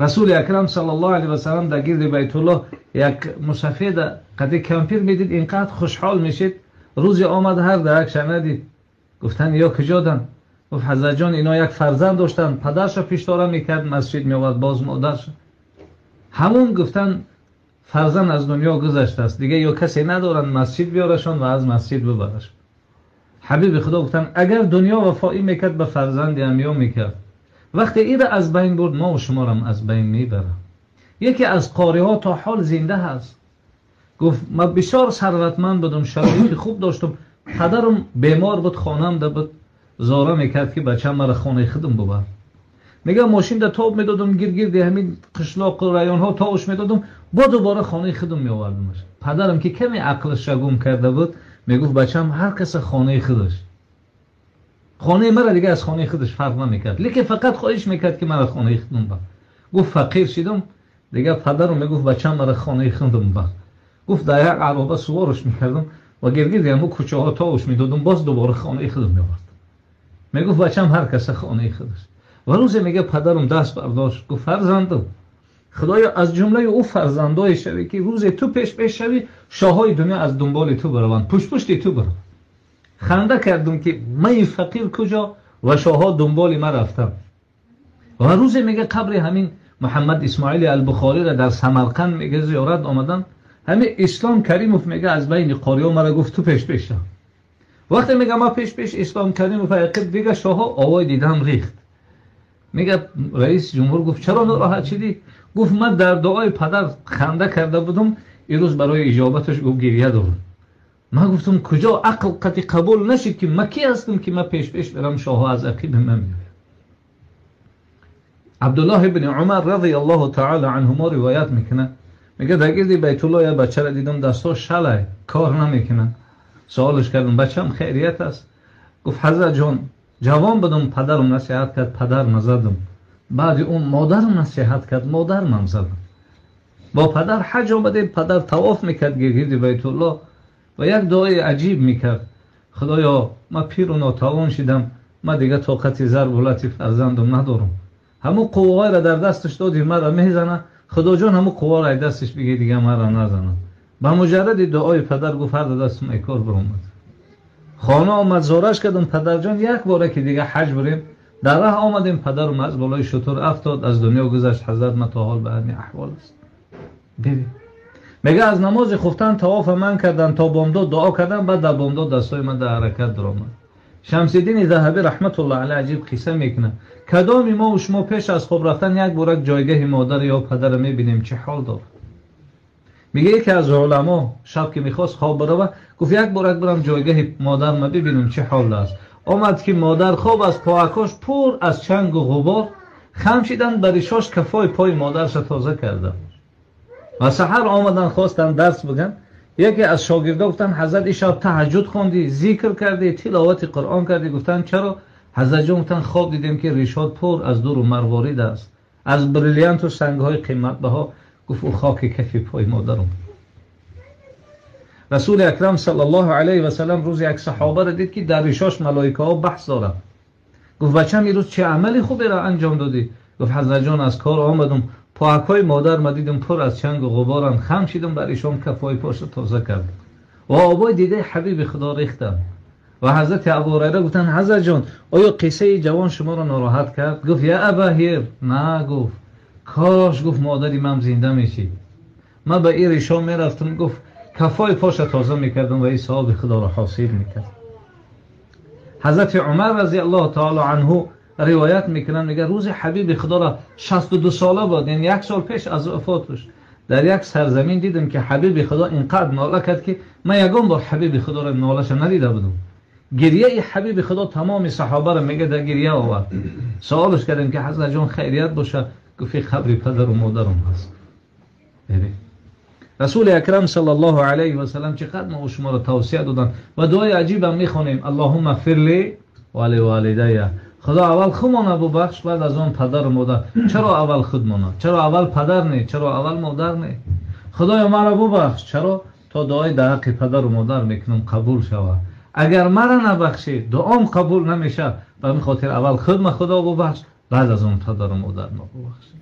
رسول اکرم صلی الله علیه و سلام در گرد بیت الله یک مسافر قد کمپیر می‌دید اینقدر خوشحال میشید روزی آمد هر درک شنیدید گفتن یا کجادن گفت حضرت جان اینا یک فرزند داشتن پدرش پیش داره می‌کرد مسجد میواد باز مادرش همون گفتن فرزند از دنیا گذشته است دیگه یا کسی ندارن مسجد بیارشان و از مسجد ببرش حبیب خدا گفتن اگر دنیا وفایی می‌کرد به فرزندی هم یا می‌کرد وقتی ای را از بین برد ما و شما را از بین می‌بره یکی از قاری ها تا حال زنده هست. گفت ما بسیار ثروتمند بودم شرایط خوب داشتم پدرم بیمار بود خانم ده بود. زاره می‌کرد که بچه مرا خانه خودم ببر. میگم ماشین ده تاب می‌دادم گیر گیر ده همین قشلاق و ریان ها تاوش می‌دادم با دوباره خانه خودم میآوردمش. پدرم که کمی عقلش شگوم کرده بود می‌گفت بچم هر کس خانه خودش. خانه مرا دیگه از خانه خودش فرق نمی‌کرد لیکن فقط خواهش می‌کرد که مرا خانه خودم با. گفت فقیر شدم دیگه پدرم می‌گفت بچم مرا خانه خودم با. گفت در یک عربه سوارش می‌کردم و گرگیز دیگه کوچه ها تاوش می‌دادم باز دوباره خانه خودم میورد می‌گفت بچم هر کس خانه خودش و روزی میگه پدرم دست برداشت گفت فرزندم خدایا از جمله او فرزندای شوی که روز تو پیش پیش شوی شاههای دنیا از دنبال تو بروند پشت پشت تو بروند خنده کردم که من این فقیر کجا و شاه دنبال من رفتم. و روز میگه قبر همین محمد اسماعیل البخاری را در سمرقند میگه زیارت آمدن. همه اسلام کریموف میگه از بین قاریا مرا گفت تو پیش پیش وقتی میگه ما پیش پیش اسلام کریموف عقب دیگه شاه آوای دیدم ریخت. میگه رئیس جمهور گفت چرا ناراحت شدی؟ گفت من در دعای پدر خنده کرده بودم این روز برای اجابتش گفت گریه دارم. ما گفتم کجا عقل قطی قبول نشه که ما کی هستم که ما پیش پیش برم شاه از عقیب من بیارم عبدالله ابن عمر رضی الله تعالی عنه ما روایت می‌کنه. میگه در بیت الله یا بچه را دیدم دستا شله کار نمی‌کنه. سوالش کردم بچه هم خیریت است؟ گفت حضرت جان جوان بدم پدرم نصیحت کرد پدر زدم بعد اون مادرم نصیحت کرد مادرم هم زدم. با پدر حج آمده پدر تواف می‌کرد گردی بیت الله و یک دعای عجیب می‌کرد. خدایا ما پیر و ناتوان شدم. ما دیگه طاقت ضرب ولاتی فرزندم ندارم. همو قوای را در دستش دادی مرا می‌زنه. خدا جان همو قوا را در دستش بگی دیگه مرا نزنه. با مجرد دعای پدر گفت هر دستم ای کار برآمد. خانه آمد زارش کردم. پدر جان یک باره که دیگه حج بریم. در راه آمدیم. پدرم از بالای شطور افتاد. از دنیا گذشت. حضرت ما تا حال به همین احوال است. ببین ки дига ҳаҷ бурем дар раҳ омадем падарам аз болои шутур афтод аз дунё гузашт ҳазрат ма то ҳол ба ҳамин аҳвол аст бибин мега аз намози хуфтан тавофа ман кардан то бомдод дуо кардам баъд дар бомдод дастои ман дар ҳаракат дуромад шамсиддини заҳабӣ раҳматуллоҳ алай аҷиб қисса мекунад кадоми мо шумо пеш аз хоб рафтан як борак ҷойгоҳи модар ё падара мебинем чӣ ҳол дорад мега яке аз уламо шаб ки мехост хоб барава гуфт як борак бирам ҷойгоҳи модарма бибинам чӣ ҳол و سحر آمدن خواستن درس بگن. یکی از شاگرده گفتن حضرت ایشاب تهجد خوندی ذکر کردی تلاوت قرآن کردی. گفتن چرا؟ حضرت جون گفتن خواب دیدیم که ریشاد پر از دور و مروارید است. از بریلیانت و سنگ های قیمت بها. گفت او خاک کفی پای مادرم رسول اکرم صلی الله علیه و سلم روز یک صحابه را دید که در ریشاش ملائکه ها بحث دارم گفت بچم این روز چه عملی خوبی را انجام دادی؟ گفت حضرت جان از کار آمدم. پاک های مادر دیدم پر از چنگ و غبارن خم شدم بر ایشان کفای پاش تازه کردم و آبای دیده حبیب خدا ریختم. و حضرت ابو هریره گفتن حضرت جان آیا قصه جوان شما را ناراحت کرد؟ گفت یا ابا هیر. نه گفت. کاش. گفت مادری من زنده میشی. من به ایر ایشان می‌رفتم گفت کفای پاش تازه می‌کردم و این صحاب خدا را حاصل می‌کرد. حضرت عمر رضی الله تعالی عنه ривоят мекунанд. Мега рӯзи ҳабиби худоро шасту ду сола буд. Яъне як сол пеш аз вафотуш дар як сарзамин дидам ки ҳабиби худо инқадр нола кард ки ман ягон бор ҳабиби худоро нолаша надида будам. Гирьяи ҳабиби худо тамоми саҳобаро мега дар гирья овард. Суолаш кардем ки ҳазратҷон хайрият боша гуфи қабри падару модарам ҳаст расули акрам саллаллоҳу алайҳи васалам чӣ қадр мо шуморо тавсия доданд ва дуои аҷибам мехонем. Аллоҳумма фирли вали валидая худо аввал худмона бубахш баъд аз он падару модар чаро аввал худ монад чаро аввал падар не чаро аввал модар не худоё маро бубахш чаро то дуои дар ҳаққи падару модар мекунам қабул шавад агар мара набахшӣ дуом қабул намешавад ба ин хотир аввал худма худо бубахш баъд аз он падару модарма бубахш